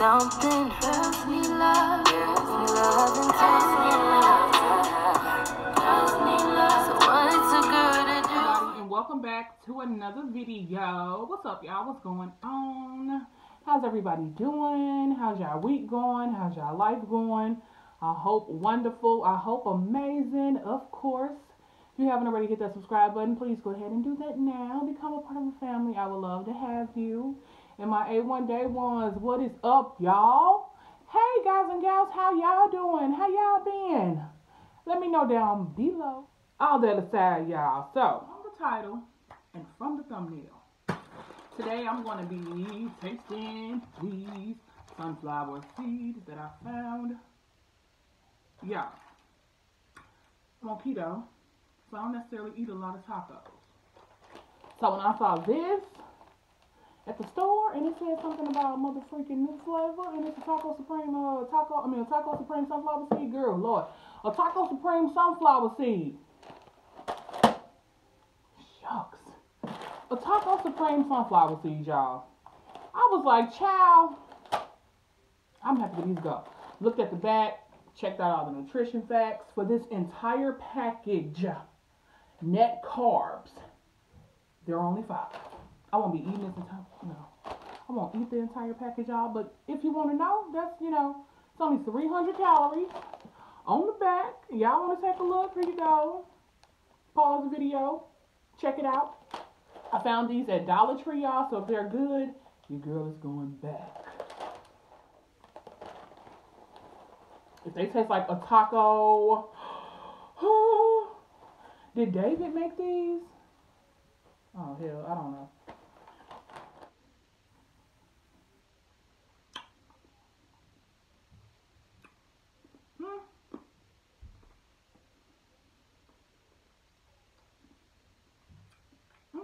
something. Tells me love, tells me love, and tells me love. Me love. So what's a girl to do? and welcome back to another video. What's up, y'all? What's going on? How's everybody doing? How's y'all week going? How's y'all life going? I hope wonderful. I hope amazing, of course. If you haven't already hit that subscribe button, please go ahead and do that now. Become a part of the family. I would love to have you. And my A1 Day ones, what is up, y'all? Hey, guys and gals, how y'all doing? How y'all been? Let me know down below. All that aside, y'all. So, from the title and from the thumbnail, today I'm going to be tasting these sunflower seeds that I found. Yeah. I'm on keto, so I don't necessarily eat a lot of tacos. So when I saw this at the store and it said something about mother freaking new flavor and it's a taco supreme uh taco I mean a taco supreme sunflower seed, girl, Lord. A taco supreme sunflower seed. Shucks. A taco supreme sunflower seed, y'all. I was like, child, I'm happy to these go. Looked at the back, checked out all the nutrition facts for this entire package. Net carbs. There are only five. I won't be eating this entire no. I won't eat the entire package, y'all. But if you want to know, that's you know, it's only 300 calories on the back. Y'all want to take a look? Here you go. Pause the video. Check it out. I found these at Dollar Tree, y'all. So if they're good, your girl is going back. If they taste like a taco, did David make these? Oh hell, I don't know.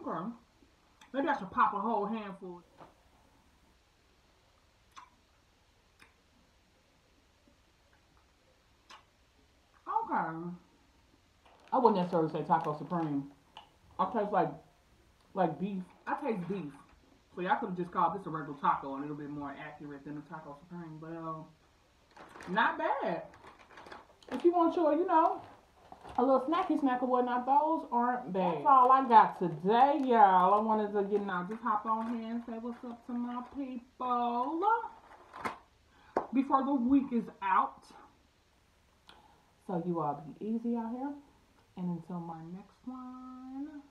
Okay. Maybe I should pop a whole handful. Okay. I wouldn't necessarily say taco supreme. I taste like like beef. I taste beef. So y'all could have just called this a regular taco and it'll be more accurate than a taco supreme. But uh, not bad. If you want your, you know, a little snacky snack or whatnot, those aren't bad. That's all I got today, y'all. I wanted to, you know, just hop on here and say what's up to my people before the week is out. So you all be easy out here. And until my next one.